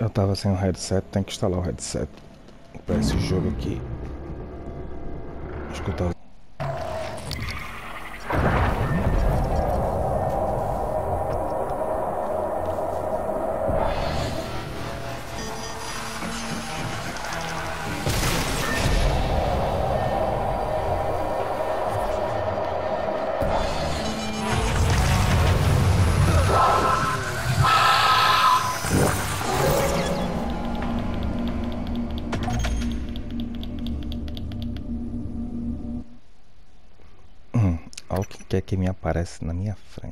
Eu tava sem o headset, tem que instalar o headset para esse jogo aqui. Escutar é que me aparece na minha frente.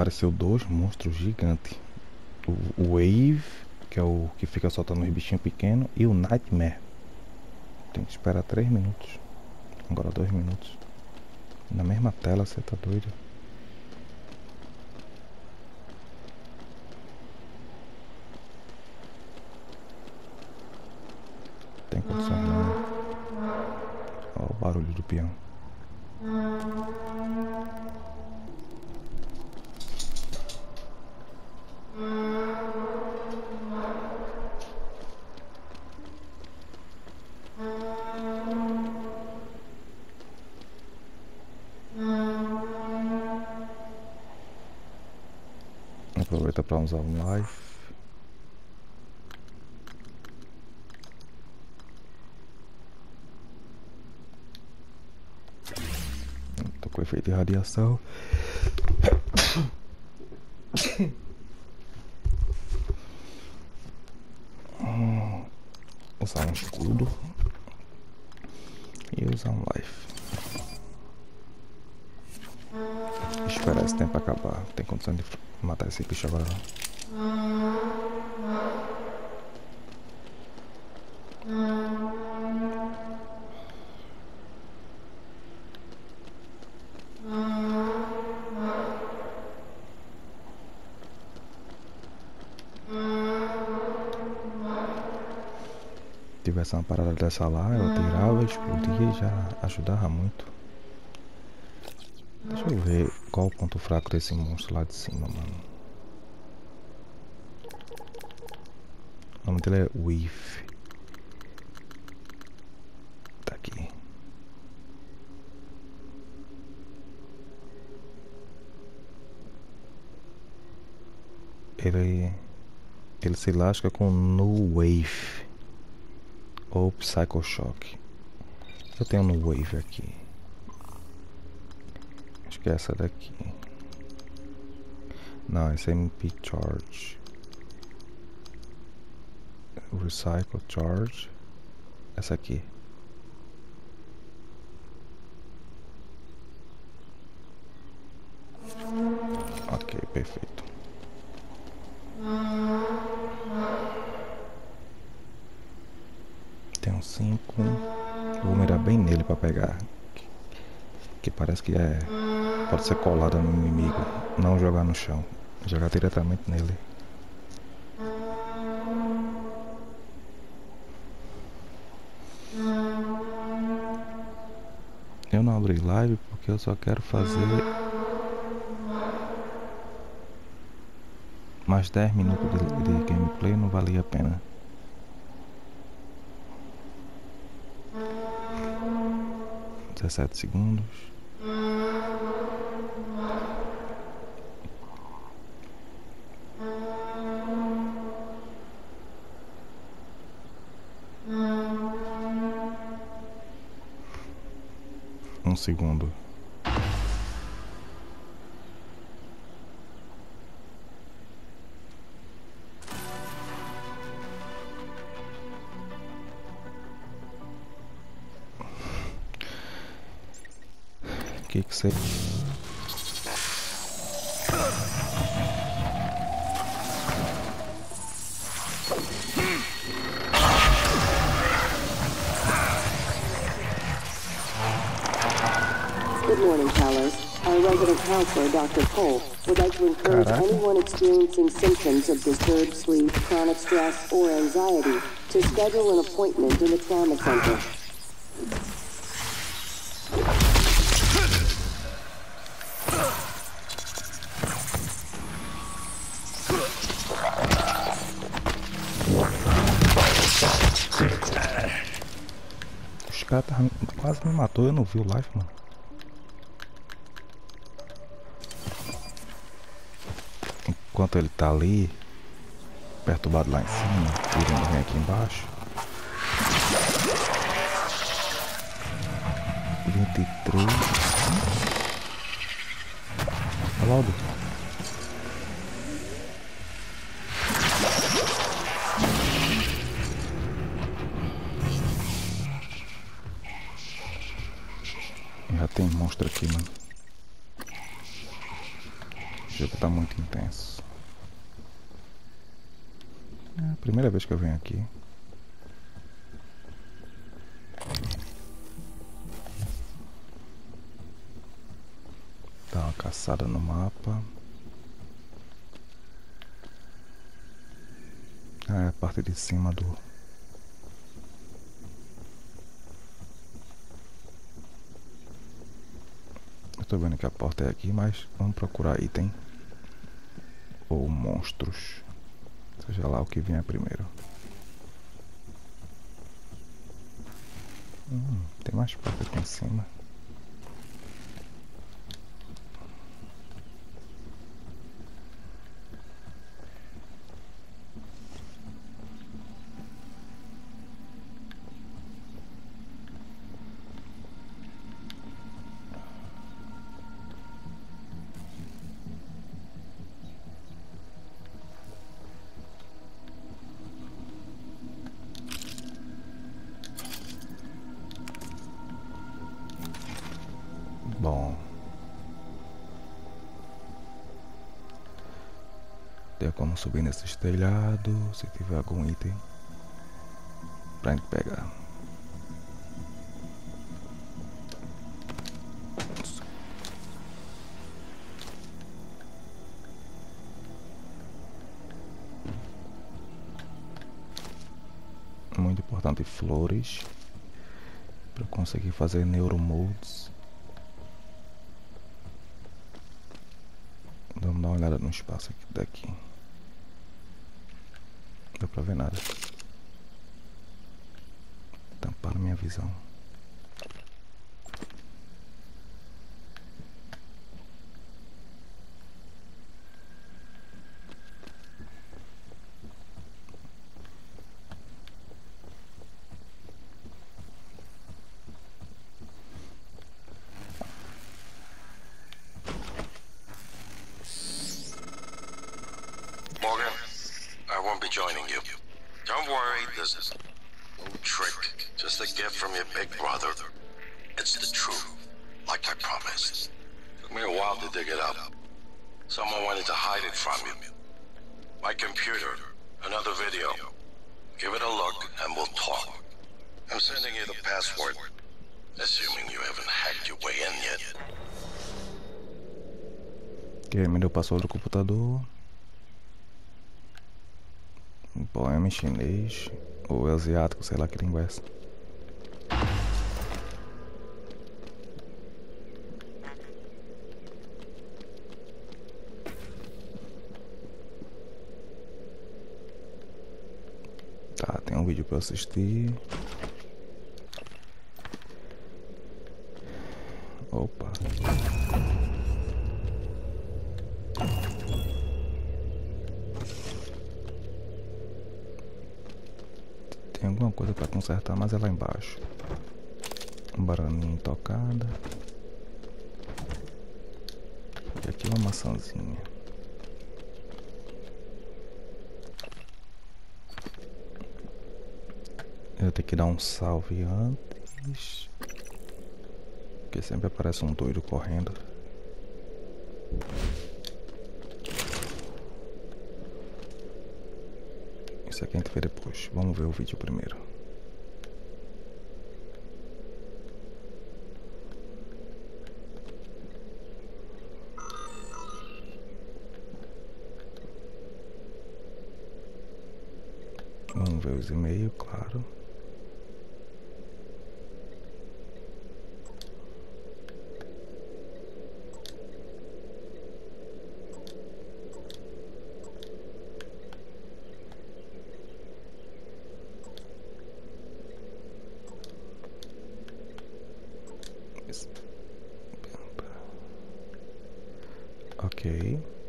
Apareceu dois monstros gigantes. O, Wave, que é o que fica soltando os bichinhos pequenos, e o Nightmare. Tem que esperar 3 minutos. Agora 2 minutos. Na mesma tela, você tá doido? Tem condições não. Olha o barulho do peão. Usar um live. Tô com efeito de radiação. usar um escudo e usar um life. Esperar esse tempo acabar. Tem condição de esse bicho agora tivesse uma parada dessa lá, ela tirava, explodia e já ajudava muito. Deixa eu ver qual o ponto fraco desse monstro lá de cima, mano. O nome dele é Weave. Tá aqui. Ele Ele se lasca com No Wave ou Psycho Shock. Eu tenho No Wave aqui. Acho que é essa daqui. Não, esse é MP Charge. Recycle Charge. Essa aqui. Ok, perfeito. Tem um 5. Vou mirar bem nele para pegar. Que parece que é. Pode ser colada no inimigo. Não jogar no chão. Jogar diretamente nele. Eu não abri live porque eu só quero fazer mais 10 minutos de, de gameplay não valia a pena. Dezessete segundos. Segundo. que que você... resident counselor, Dr. Cole, would like to encourage Caraca. anyone experiencing symptoms of disturbed sleep, chronic stress, or anxiety to schedule an appointment in the trauma center. Os caras tavam- quase me matou, eu não vi o live, mano. Enquanto ele tá ali, perturbado lá em cima, irando vem aqui embaixo. 23. Logo. Já tem monstro aqui, mano. O jogo tá muito intenso. É a primeira vez que eu venho aqui. Dá uma caçada no mapa. Ah, é a parte de cima do. Tô vendo que a porta é aqui, mas vamos procurar item. Ou monstros. Seja lá o que vier primeiro. Hum, tem mais porta aqui em cima. Bom. Tem como subir nesse telhado se tiver algum item pra gente pegar. Muito importante flores para conseguir fazer neuromodes. Vamos dar uma olhada no espaço aqui daqui. Não deu pra ver nada. Tamparam minha visão. Joining you. Don't worry, this is no trick. Just a gift from your big brother. It's the truth, like I promised. Took me a while to dig it up. Someone wanted to hide it from you. My computer, another video. Give it a look and we'll talk. I'm sending you the password, assuming you haven't hacked your way in yet. Ok, me deu password do computador. Poema em chinês. Ou asiático, sei lá que língua é essa. Tá, tem um vídeo pra assistir. Opa. Tem alguma coisa pra consertar, mas é lá embaixo. Um baraninho tocada. E aqui uma maçãzinha. Eu tenho que dar um salve antes. Porque sempre aparece um doido correndo. Isso aqui a gente vê depois. Vamos ver o vídeo primeiro. Ver os e-mails, claro. Ok.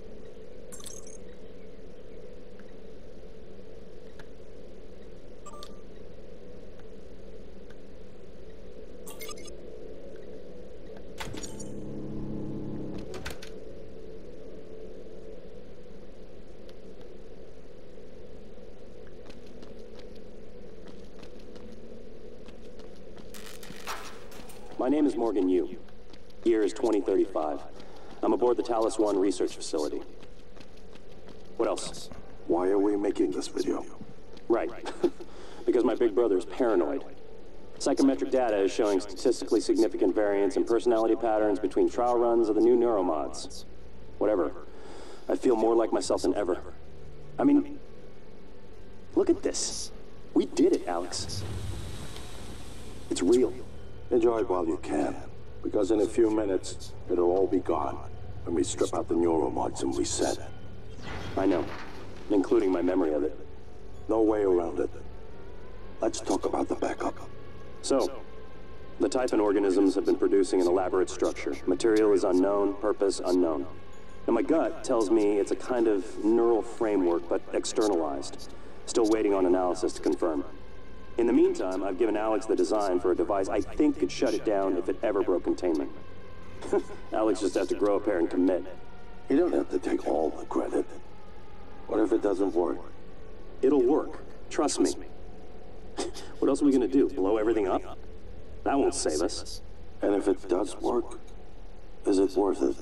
Is Morgan Yu. Year is 2035. I'm aboard the Talus One research facility. What else? Why are we making this video? Right. because my big brother is paranoid. Psychometric data is showing statistically significant variance in personality patterns between trial runs of the new neuromods. Whatever. I feel more like myself than ever. I mean, look at this. We did it, Alex. It's real. Enjoy it while you can, because in a few minutes, it'll all be gone when we strip out the neuromods and reset. I know, including my memory of it. No way around it. Let's talk about the backup. So, the Typhon organisms have been producing an elaborate structure. Material is unknown, purpose unknown. And my gut tells me it's a kind of neural framework, but externalized. Still waiting on analysis to confirm. In the meantime, I've given Alex the design for a device I think could shut it down if it ever broke containment. Alex just has to grow a pair and commit. You don't have to take all the credit. What if it doesn't work? It'll work. Trust me. what else are we gonna do? Blow everything up? That won't save us. And if it does work, is it worth it?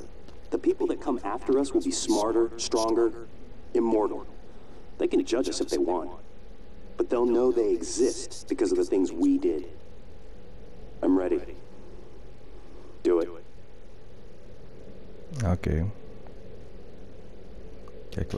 The people that come after us will be smarter, stronger, immortal. They can judge us if they want. But they'll know they exist because of the things we did. I'm ready. Do it. Ok. O que é que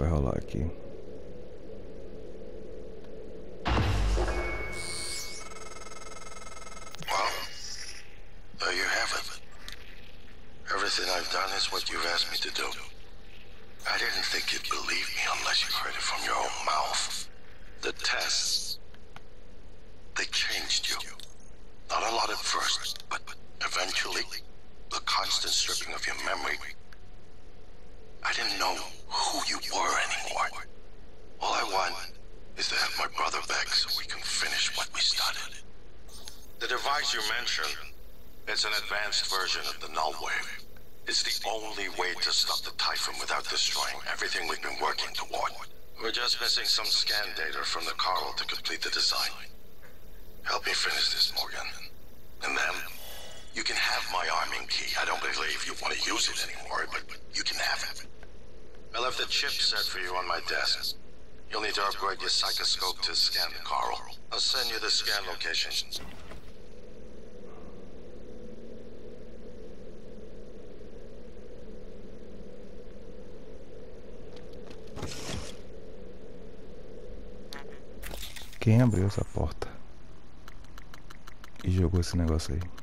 a lot at first, but eventually, the constant stripping of your memory. I didn't know who you were anymore. All I want is to have my brother back so we can finish what we started. The device you mentioned, it's an advanced version of the null wave. It's the only way to stop the Typhon without destroying everything we've been working toward. We're just missing some scan data from the Carl to complete the design. Help me finish this, Morgan. And then, you can have my arming key. I don't believe you want to use it anymore, but you can have it. I left the chip set for you on my desk. You'll need to upgrade your psychoscope to scan the Carl. I'll send you the scan locations. Quem abriu essa porta? Jogou esse negócio aí?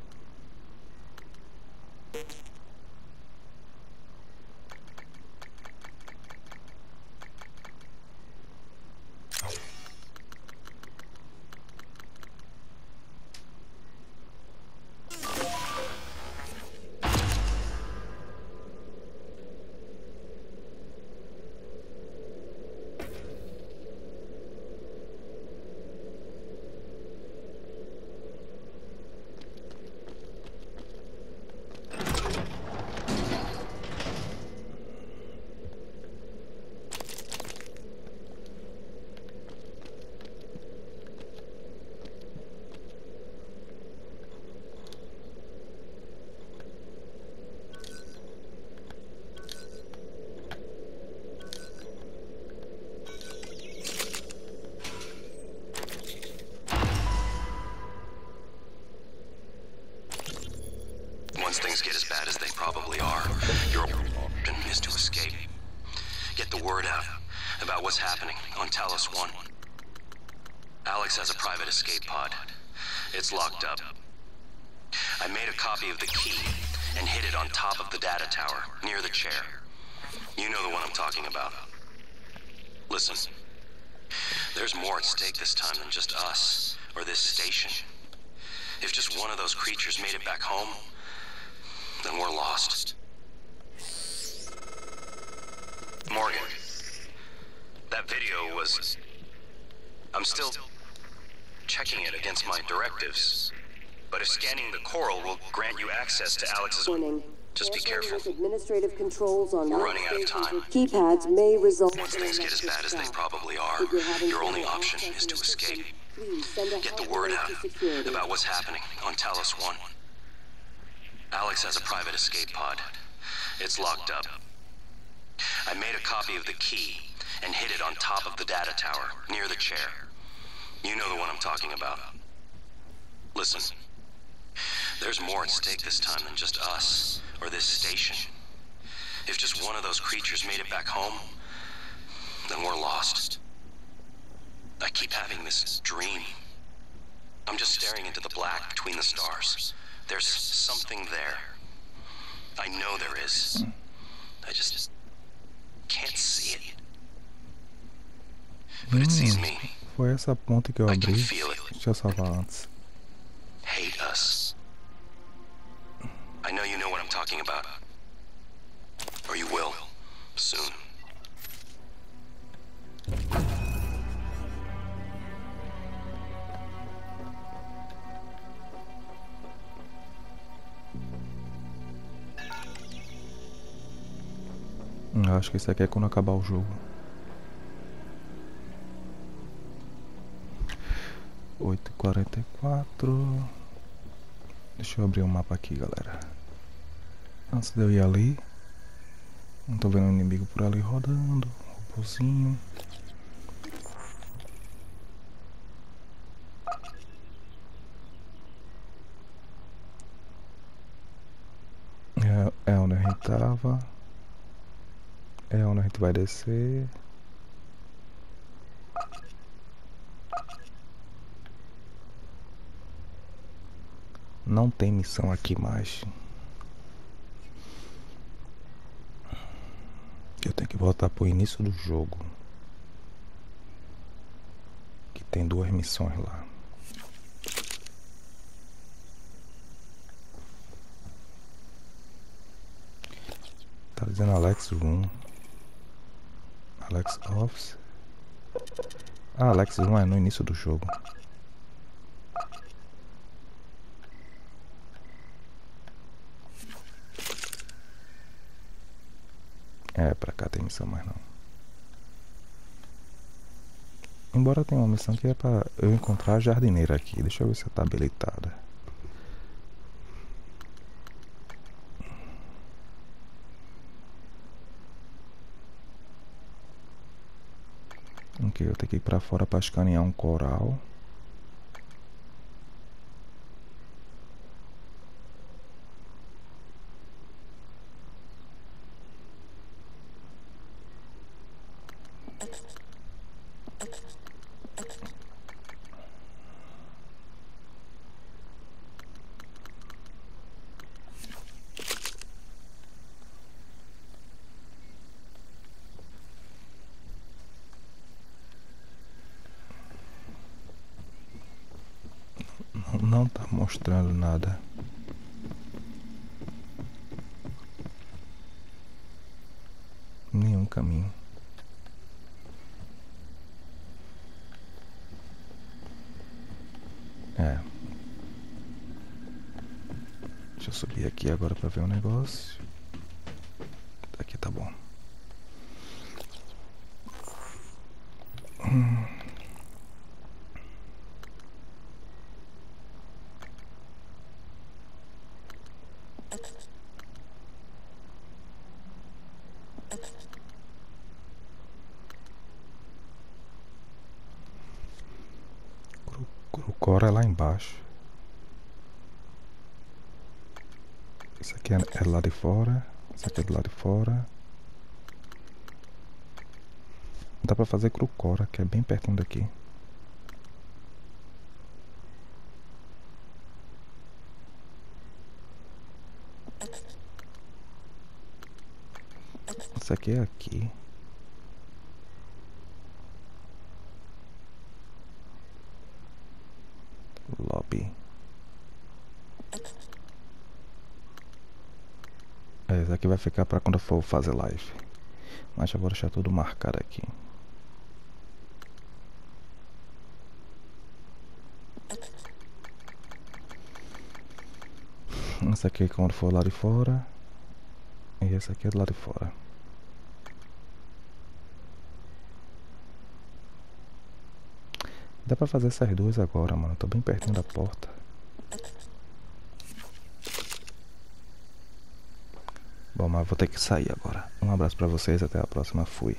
Time than just us, or this station. If just one of those creatures made it back home, then we're lost. Morgan, that video was. I'm still checking it against my directives. But if scanning the coral will grant you access to Alex's. Warning. Just be careful. administrative controls on We're running out of time. Keypads may result Once things get as bad as they probably are, If you're having your only option is to escape. Please send a Get the word out about what's happening on Talos 1. Alex has a private escape pod. It's locked up. I made a copy of the key and hid it on top of the data tower, near the chair. You know the one I'm talking about. Listen, there's more at stake this time than just us, or this station. If just one of those creatures made it back home, then we're lost. I keep having this dream. I'm just staring into the black between the stars. There's something there. I know there is. I just can't see it. But it sees me. Foi essa ponte que eu I abri. can feel it. Deixa eu salvar antes. Hate us. I know you know what I'm talking about. Or you will. Soon. Eu acho que isso aqui é quando acabar o jogo. Oito e quarenta e quatro. Deixa eu abrir o mapa aqui, galera. Antes de eu ir ali. Não tô vendo inimigo por ali rodando. Robôzinho. É, é onde a gente tava. É onde a gente vai descer. Não tem missão aqui mais. Eu tenho que voltar pro início do jogo. Que tem duas missões lá. Tá dizendo Alex Room. Alex Office. Ah, Alex Room é no início do jogo. É, pra cá tem missão mais não. Embora tenha uma missão que é pra eu encontrar a jardineira aqui. Deixa eu ver se ela tá habilitada. Ok, eu tenho que ir pra fora pra escanear um coral. Não tá mostrando nada. Nenhum caminho. É. Deixa eu subir aqui agora pra ver um negócio. Aqui tá bom. Hum. Cora é lá embaixo. Esse aqui é, é lá de fora. Esse aqui é do lado de fora. Pra fazer Crucora, que é bem pertinho daqui. Esse aqui é aqui. Lobby. É, esse aqui vai ficar para quando eu for fazer live. Mas já vou deixar tudo marcado aqui. Esse aqui é quando for lá de fora. E esse aqui é do lado de fora. Dá pra fazer essas duas agora, mano. Tô bem pertinho da porta. Bom, mas vou ter que sair agora. Um abraço pra vocês, até a próxima. Fui.